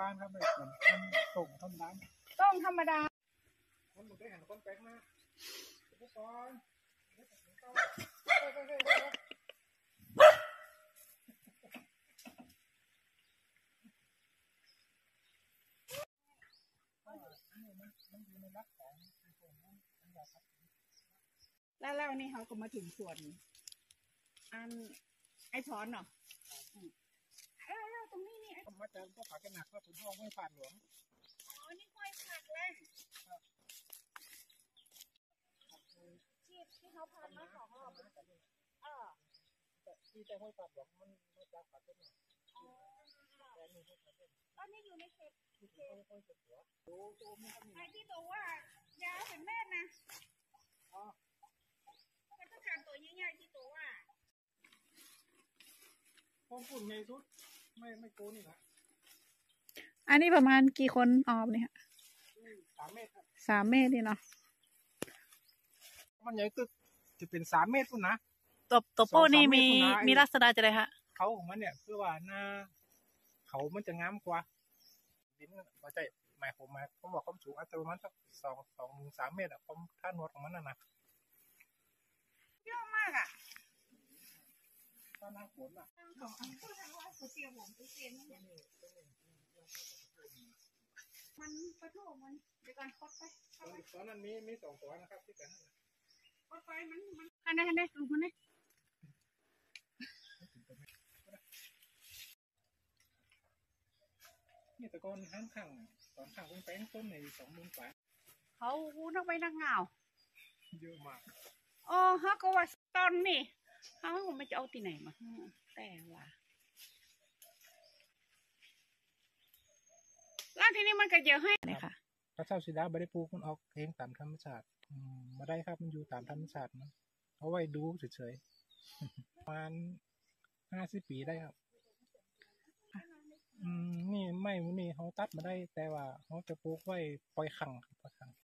บ้านครับแบบเหมือนต้นส่งต้นร้าต้องธรรมดาคนหมดได้หันคนแปลกหน้าอุปกรณ์เฮ้ยเฮ้ยเฮ้ยเฮ้ยเฮ้ยมันอยู่ในรักองแล้วแล้วนี่เขาก็มาถึงส่วน อันไอ้พรเนาะ มมาจากพวกผักกันหนักว่าผมห้องไม่ผ่านหลวง อ๋อ นี่กล้วยผักเลยที่ที่เขาพามาสองรอบเออที่แต่ห้วยผ่านหลวงมันมาจากผักกันหนักแต่นี่ห้วยผ่านหลวงตอนนี้อยู่ในเขตที่เขาห้วยเสหัวดูดูมันก็มีไอ้ที่ตัวว่ายาวเป็นแม่นะอ๋อมันต้องการตัวใหญ่ๆที่ตัวว่าพวกฝุ่นไงสุด ไม่ไม่โกนี่นะ อันนี้ประมาณกี่คนออมเนี่ยสามเมตรครับสามเมตรนี่เนาะมันใหญ่ตึกจะเป็นสามเมตรพุ่นนะตัวตัวโป้นี่มีสองสามเมตรคุณนายมีลักษณะจะไรฮะเขาของมันเนี่ยคือว่าหน้า เขามันจะงามกว่าดินว่าใจหมายผมหมายผมบอกความสูงอาจจะประมาณสักสองสองถึงสามเมตรอะความท่านวดของมันน่ะนะเยอะมากอะถ้าหน้าฝนอะ ของอันพูดทางว่าเสียผมเสียเนี่ยมันประตูมันเดี๋ยวก่อนคดไปเข้าไปตอนนั้นมีมีสองตัวนะครับที่กันนั่นน่ะคดไปมันมันอันนี้อันนี้ดูมันนี่นี่แต่ก่อนห้ามขังตอนขังเป็นแป้งต้นในสองหมื่นกว่าเขาหูนักไปนักเหงาเยอะมากอ๋อฮะก็ว่าตอนนี่เขาไม่จะเอาที่ไหนมาให้แต่ว่าแล้ว ทีนี้มันก็เยอะให้เนี่ยค่ะพระเจ้าศิลาบริปลูกมันออกเองตามธรรมชาติอืมมาได้ครับมันอยู่ตามธรรมชาตินะเอาไว้ดูเฉยๆประมาณห้าสิบปีได้ครับอืมนี่ไม่นี่เขาตัดมาได้ แต่ว่าเขาจะปลูกไว้ปล่อยขังครับ